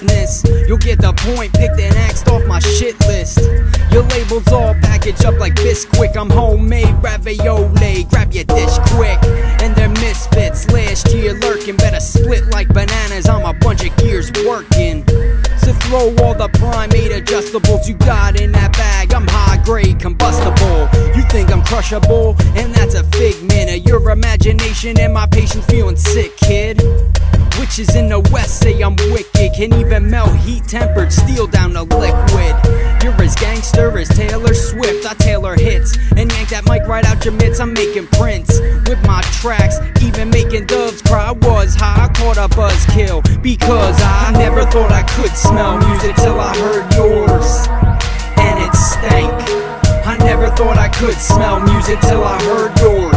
You'll get the point, picked and axed off my shit list. Your labels all packaged up like Bisquick. I'm homemade ravioli. Grab your dish quick. And they're misfits last year lurking. Better split like bananas. I'm a bunch of gears working. So throw all the primate adjustables you got in that bag. I'm high grade combustible. You think I'm crushable? And that's a figment of your imagination and my patience feeling sick, kid. Witches in the west say I'm wicked. Can even melt heat tempered steel down to liquid. You're as gangster as Taylor Swift. I tailor hits and yank that mic right out your mitts. I'm making prints with my tracks, even making doves cry. I was high, I caught a buzzkill because I never thought I could smell music till I heard yours, and it stank. I never thought I could smell music till I heard yours,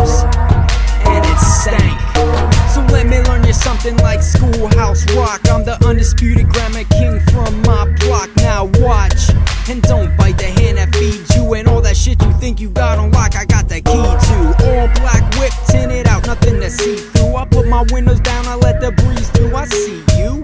the undisputed grammar king from my block. Now watch and don't bite the hand that feeds you and all that shit you think you got on lock. I got the key to all black whip tinted out, nothing to see through. I put my windows down, I let the breeze through. I see you.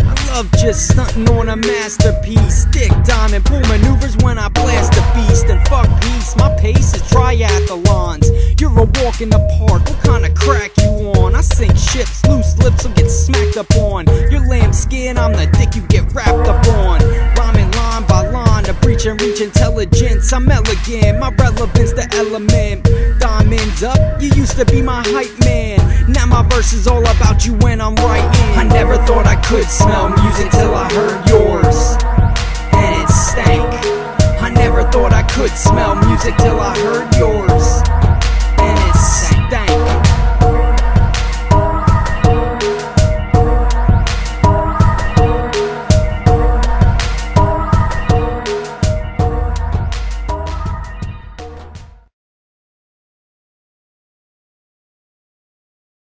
I love just stunting on a masterpiece. Dick Diamond, pull maneuvers when I blast the beast. And fuck peace, my pace is triathlons. You're a walk in the park, what kind of crack you on? I sink ships, loose lips will get smacked up on. I'm the dick you get wrapped up on. Rhyming line by line, to breach and reach intelligence. I'm elegant, my relevance the element. Diamonds up, you used to be my hype man. Now my verse is all about you when I'm writing. I never thought I could smell music till I heard yours, and it stank. I never thought I could smell music till I heard yours.